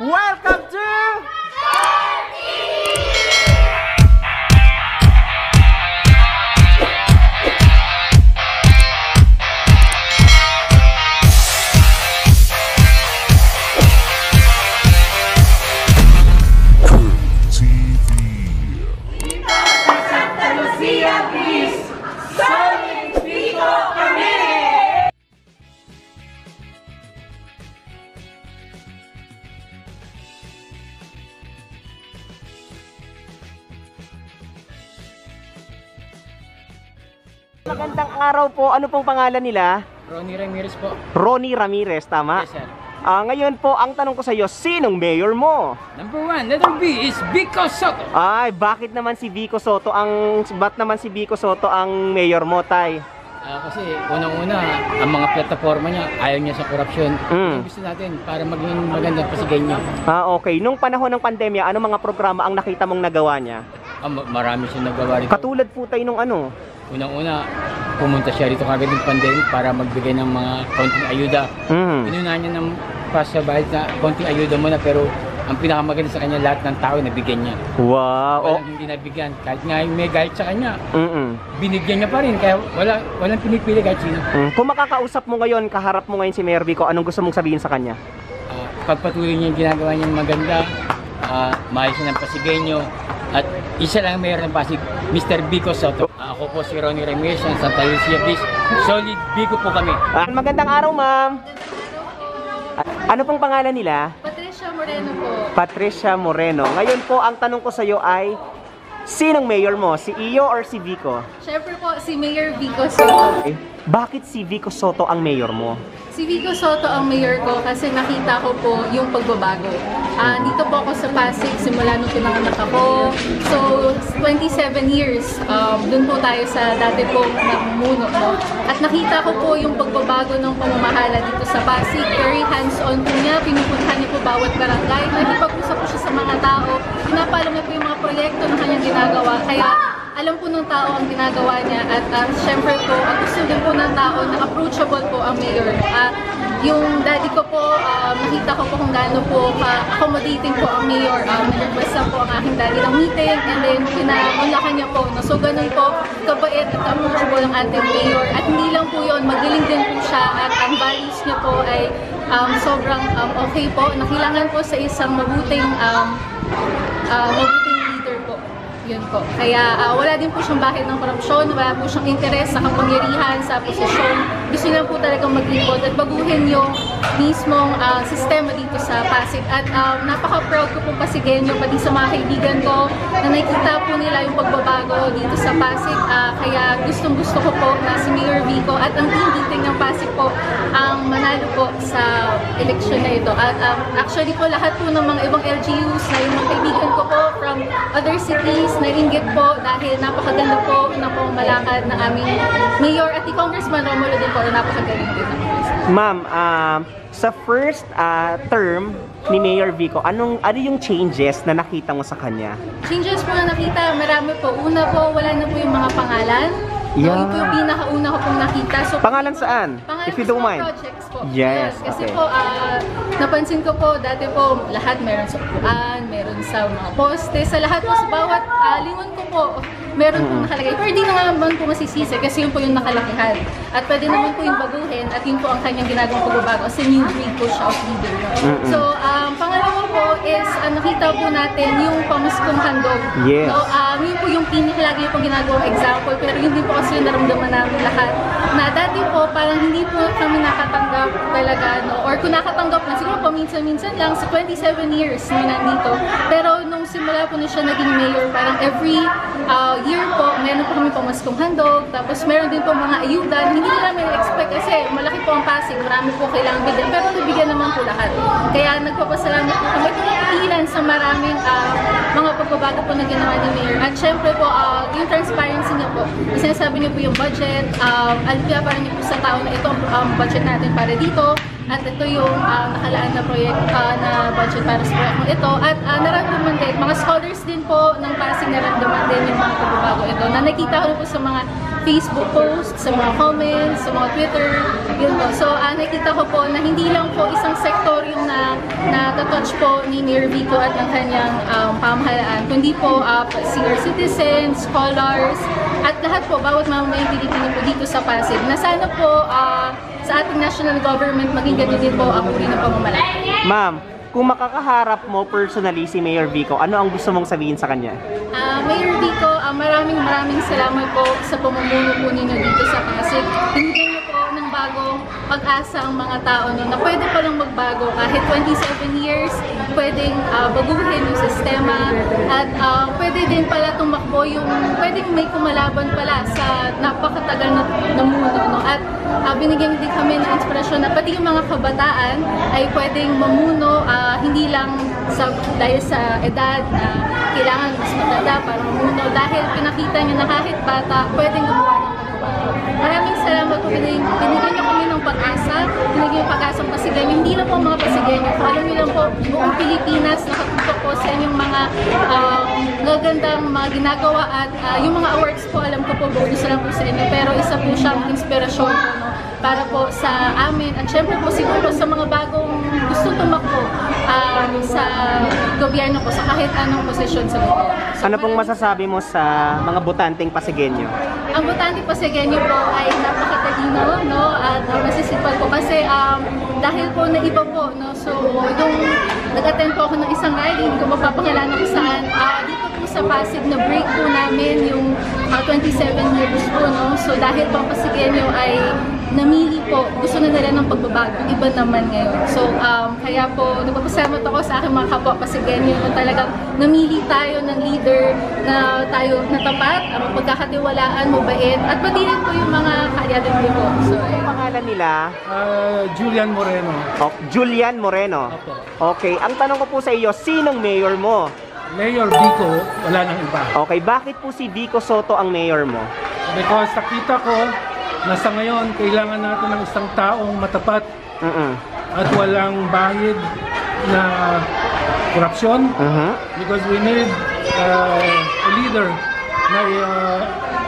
Welcome to... po. Ano pong pangalan nila? Ronnie Ramirez po. Ronnie Ramirez, tama? Yes, sir. Ah, ngayon po, ang tanong ko sa iyo, sinong mayor mo? Number one, letter B is Vico Soto. Ay, bakit naman si Vico Soto ang ba't naman si Vico Soto ang mayor mo, tay? Ah, kasi unang-una, ang mga plataforma niya, ayaw niya sa korupsyon. Mm. Ang gusto natin para maging magandang pasigay niya. Ah, okay. Nung panahon ng pandemya, ano mga programa ang nakita mong nagawa niya? Ah, ma- marami siyang nagawa rito. Katulad po tayo nung ano. Unang-una, pumunta siya rito kagad ng pandemic para magbigay ng mga konting ayuda. Mm. Inunahan niya ng pasabahit na konting ayuda muna pero ang pinakamaganda sa kanya lahat ng tao nabigyan niya. Wow. Oh. Walang hindi nabigyan. Kahit nga may galit sa kanya, Mm. binigyan niya pa rin. Kaya wala, walang pinipili kahit sino. Mm. Kung makakausap mo ngayon, kaharap mo ngayon si Mayor Vico, anong gusto mong sabihin sa kanya? Ah, pagpatuloy niya yung ginagawa niya maganda, uh, maayos na ng Pasigueño, at isa lang mayroon ng Pasig, Mr. Vico Soto. Ako po si Ronnie Ramirez ng Santa Lucia Beach. Solid Vico po kami. Ah, magandang araw, ma'am. Ah, Ano pong pangalan nila? Patricia Moreno po. Patricia Moreno. Ngayon po, ang tanong ko sa iyo ay, sinong mayor mo? Si Iyo or si Vico? Siyempre po, si Mayor Vico Soto. Eh, bakit si Vico Soto ang mayor mo? Si Vico Soto ang mayor ko kasi nakita ko po yung pagbabago. Ah, dito sa Pasig simula nung pinanganak ako. So, 27 years, um, dun po tayo sa dati po namumuno. No? At nakita ko po yung pagbabago ng pamamahala dito sa Pasig. Very hands-on po niya. Pinupuntahan niya po bawat barangay. Nakipag-usap po siya sa mga tao. Pinapaalam niya po yung mga proyekto na kanyang ginagawa. Kaya alam po ng tao ang ginagawa niya at uh, syempre po, ang gusto din po ng tao na approachable po ang mayor. At yung daddy ko po, uh, makita ko po kung gaano po ka-accommodating po ang mayor. Um, Nag-request po ang aking daddy ng meeting and then pinaunlakan niya po. No? So ganun po, kabait at approachable ang ating mayor. At hindi lang po yun, magaling din po siya at ang values niya po ay um, sobrang um, okay po. Nakilangan po sa isang mabuting um, uh, mabuting leader po. Yun po. Kaya ah, wala din po siyang bahid ng korupsyon, wala po siyang interes sa kapangyarihan, sa posisyon. Gusto niya po talagang maglingkod at baguhin yung mismong ah, sistema dito sa Pasig. At ah, napaka-proud ko po Pasigueño, pati sa mga kaibigan ko, na nakikita po nila yung pagbabago dito sa Pasig. Ah, kaya gustong gusto ko po na si Mayor Vico at ang team ng Pasig po ang manalo po sa eleksyon na ito. At um, actually po lahat po ng mga ibang LGUs na yung mga kaibigan ko po from other cities na inggit po dahil napakaganda po ng pamamalakad ng aming mayor at si Congressman Romulo din po na napakagaling din ng Ma'am, ah, sa first ah, term ni Mayor Vico, anong ano yung changes na nakita mo sa kanya? Changes po na nakita, marami po. Una po, wala na po yung mga pangalan. Yeah. No, ito yung pinakauna ko pong nakita. So, Pangalan saan? Pangalan If you po don't mind. projects po. Yes, Kasi okay. po, ah, napansin ko po, dati po, lahat meron sa upuan, meron sa mga poste, sa lahat po, sa bawat ah, lingon ko po, meron po nakalagay. Pero di na naman po masisisi kasi yun po yung nakalakihan. At pwede naman po yung baguhin at yun po ang kanyang ginagawang pagbabago as a new breed po siya of leader. no? Mm-mm. So, um, pangalawa po is ah, nakita po natin yung pamaskong handog. Yes. No, um, yun po yung pinakalagi po ginagawang example pero hindi po kasi yung naramdaman namin lahat. Na dati po parang hindi po kami nakatanggap talaga no or kung nakatanggap na siguro paminsan-minsan lang sa 27 years na nandito. Pero nung simula po na siya naging mayor parang every uh, year po meron po kami pamaskong handog tapos meron din po mga ayuda. Hindi na namin expect kasi malaki po ang Pasig marami po kailangan bigyan pero nabigyan naman po lahat. Kaya nagpapasalamat po kami. Kung sa maraming ah, mga pagbabago po na ginawa ni Mayor. At syempre po, ah, yung transparency niya po, sinasabi niyo po yung budget, um, alam kaya parang niyo po sa tao na ito ang um, budget natin para dito, At ito yung ah, nakalaan na project ah, na budget para sa proyekto ito. At uh, naramdaman din, mga scholars din po ng Pasig naramdaman din yung mga pagbabago ito. Na nakita ko po sa mga Facebook posts, sa mga comments, sa mga Twitter, yun po. So, ah, nakita ko po na hindi lang po isang sektor yung na, na touch po ni Mayor Vico at ng kanyang um, pamahalaan, kundi po ah, senior citizens, scholars, at lahat po, bawat mamamayang Pilipino po dito sa Pasig, na sana po ah, sa ating national government maging ganyan din po ang uri ng pamamalakad. Ma'am, kung makakaharap mo personally si Mayor Vico, ano ang gusto mong sabihin sa kanya? Ah, Mayor Vico, ah, maraming maraming salamat po sa pamumuno po ninyo dito sa Pasig. Binigyan niyo po ng bagong pag-asa ang mga tao no, na pwede palang magbago. Kahit 27 years, pwedeng ah, baguhin yung sistema. At ah, pwede din pala tumakbo yung pwedeng may kumalaban pala sa napakatagal na namuno no? At ah, binigyan din kami ng inspirasyon na pati yung mga kabataan ay pwedeng mamuno ah, hindi lang sa dahil sa edad na kailangan mas matanda para mamuno. Dahil pinakita niya na kahit bata pwedeng gumawa ng. Maraming salamat po binigyan niyo pag-asa, binigyan niyo pag-asa ng Pasigenyo. Hindi lang po mga Pasigenyo, alam niyo lang po buong Pilipinas. Nakatutok po sa inyong mga um, gagandang mga ginagawa at ah, yung mga awards po alam ko po bonus lang po sa inyo. Pero isa po siyang inspirasyon. po para po sa amin at syempre po siguro sa mga bagong gusto tumakbo um, sa gobyerno po sa kahit anong posisyon sa gobyerno. So, Ano pong masasabi mo sa mga botanteng Pasigenyo? ang botante Pasigenyo po ay napakatalino, no? At uh, masisipag po kasi um, dahil po na iba po, no? So, yung nag-attend po ako ng isang rally, hindi ko mapapakilala kung saan. ah, dito po sa Pasig na break po namin yung ah, 27 years po, no? So, dahil po ang Pasigenyo ay namili po, gusto na nila ng pagbabago, iba naman ngayon. So, um, kaya po, nagpapasalamat ako sa aking mga kapwa Pasigenyo kung talagang namili tayo ng leader na tayo na tapat, ang pagkakatiwalaan, mabait, at pati rin po yung mga kaalyado ko. So, Ang ayun. pangalan nila, Ah, Julian Moreno. oh, Julian Moreno. Opo. Okay, ang tanong ko po sa iyo, sinong mayor mo? Mayor Vico, wala nang iba. Okay, bakit po si Vico Soto ang mayor mo? Because nakita ko na sa ngayon, kailangan natin ng isang taong matapat Mm-mm. at walang bahid na korupsyon. Mhm. Because we need uh, a leader na uh,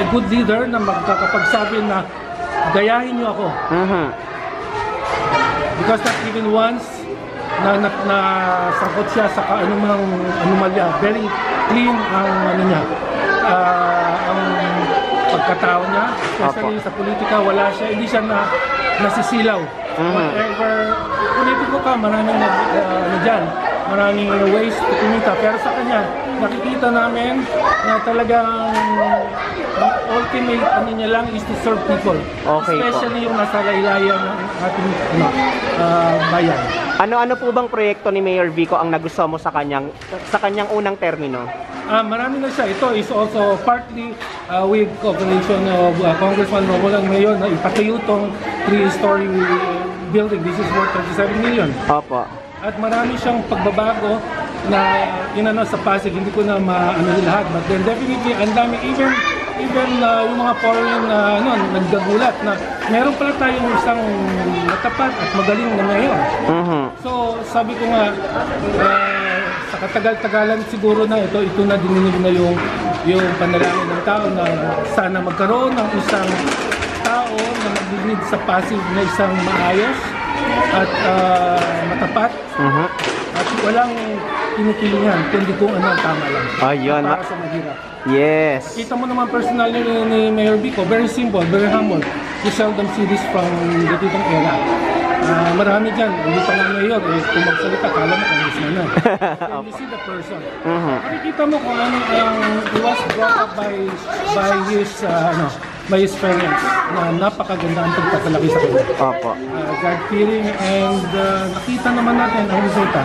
a good leader na magkakapagsabi na gayahin niyo ako. Mhm. Because not even once na, na, na sangkot siya sa anumang anomalya. Very clean ang ano niya. Pagkatao niya. Especially Opo. sa politika, wala siya. Hindi siya na nasisilaw. Mhm. Whatever politiko ka, maraming nag, ah, ano dyan, maraming ways to kumita. Pero sa kanya, nakikita namin na talagang ang ultimate ano niya lang is to serve people. Okay po. Especially yung nasa laylayan ng ating ah, bayan. Ano-ano po bang proyekto ni Mayor Vico ang nagustuhan mo sa kanyang sa kanyang unang termino? Ah, marami na siya. Ito is also partly ah, with cooperation of ah, Congressman Romulan Mayor na ipatayo tong three-story building. This is worth 37 million. Opo. At marami siyang pagbabago na inano sa Pasig. Hindi ko na maano lahat. But then definitely, ang dami. Even, even ah, yung mga foreign na ano, nagdagulat na meron pala tayong isang matapat at magaling na mayor. Mhm. So, sabi ko nga, eh, sa katagal-tagalan siguro na ito, ito na dininig na yung, yung panalangin ng tao na sana magkaroon ng isang tao na maglilid sa Pasig na isang maayos at ah, matapat Mhm. at walang kinikilingan kundi kung ano ang tama lang. Ayun. Para sa mahirap. Yes. Kita mo naman personal ni, ni Mayor Vico, very simple, very humble. You seldom see this from gatitong era. Ah, marami dyan, hindi pa nga mayor, eh, kung magsalita, kala mo congressman na. Then you see the person. Mhm. Makikita mo kung ano ang he was brought up by by his ah, ano by his parents na napakaganda ang pagpapalaki sa kanya. Opo. Uh, God-fearing and uh, nakita naman natin ang resulta.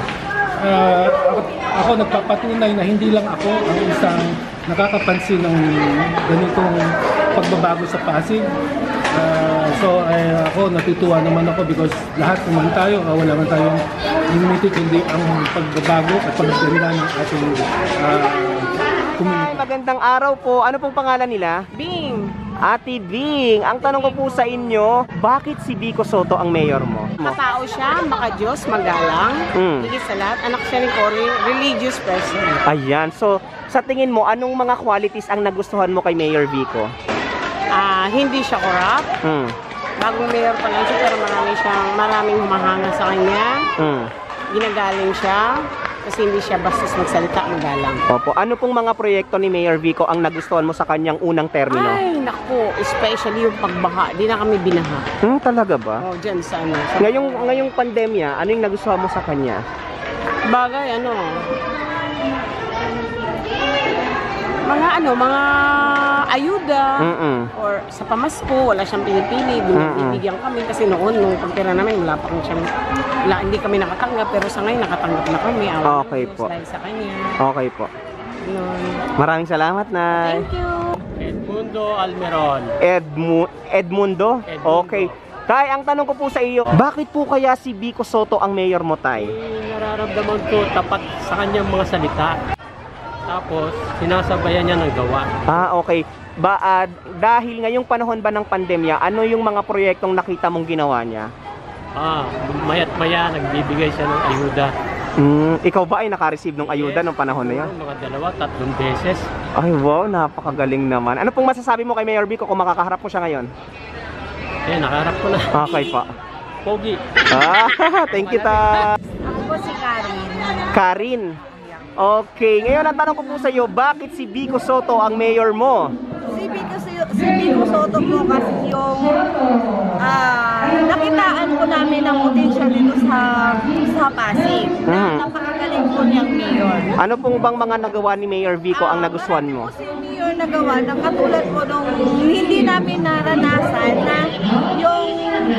Uh, ako, ako nagpapatunay na hindi lang ako ang isang nakakapansin ng ganitong pagbabago sa Pasig. Uh, so ay, ako natutuwa naman ako because lahat naman tayo, uh, wala man tayong immunity kundi ang pagbabago at pagganda ng ating uh, community. Hi, magandang araw po. Ano pong pangalan nila? Bing! Ate Bing, ang tanong ko po sa inyo, bakit si Vico Soto ang mayor mo? Matao siya, makajos, magalang. Mm. Higit sa lahat, anak siya ni Cory, religious person. Ayan, so sa tingin mo, anong mga qualities ang nagustuhan mo kay Mayor Vico? Ah, hindi siya corrupt. Mm. Bagong mayor pa lang siya, pero marami siyang, maraming humahanga sa kanya. Mm. Ginagaling siya, kasi hindi siya bastos magsalita, magalang. Opo, ano pong mga proyekto ni Mayor Vico ang nagustuhan mo sa kanyang unang termino? Ay, naku, especially yung pagbaha. Di na kami binaha. Hmm, talaga ba? Oh, dyan sa ano. Sa Ngayong ngayong pandemya, ano yung nagustuhan mo sa kanya? bagay, ano. Mga ano, mga ayuda. Mm. or sa pamasko, wala siyang pinipili, binibigyan kami kasi noon, nung pagtira namin, wala pa kang siyang, wala, hindi kami nakatanggap, pero sa ngayon nakatanggap na kami. Awa Okay po. Dahil sa kanya. Okay po. Yun. Maraming salamat, Nay. Thank you. Edmundo Almeron. Edmu Edmundo? Edmundo. Okay. Tay, ang tanong ko po sa iyo, bakit po kaya si Vico Soto ang mayor mo, Tay? Eh, nararamdaman ko tapat sa kanyang mga salita. Tapos, sinasabayan niya ng gawa. Ah, okay. Ba, ah, dahil ngayong panahon ba ng pandemya, ano yung mga proyektong nakita mong ginawa niya? Ah, mayat maya, nagbibigay siya ng ayuda. Mm, ikaw ba ay naka-receive ng ayuda Yes. nung panahon na yun? Mga dalawa, tatlong beses. Ay, wow, napakagaling naman. Ano pong masasabi mo kay Mayor Vico kung makakaharap mo siya ngayon? Eh, nakaharap ko na. Okay pa. Pogi. Ah, thank you, ta. Ako po si Karen. Karin. Okay, ngayon ang tanong ko po sa iyo, bakit si Vico Soto ang mayor mo? Si Vico, si, si Vico Soto po kasi yung ah, nakitaan po namin ang potential dito sa sa Pasig. Na napakagaling po niyang mayor. Ano pong bang mga nagawa ni Mayor Vico ang Ah, nagustuhan marami mo? po si mayor nagawa na katulad po nung hindi namin naranasan na yung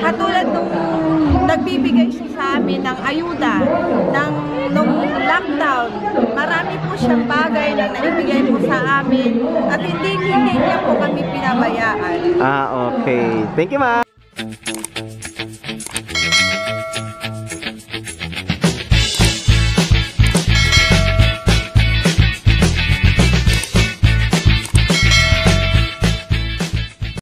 katulad nung nagbibigay siya sa amin ng ayuda ng nung lockdown. Marami po siyang bagay na naibigay po sa amin at hindi hindi niya po kami pinabayaan. Ah, okay. Thank you, ma'am.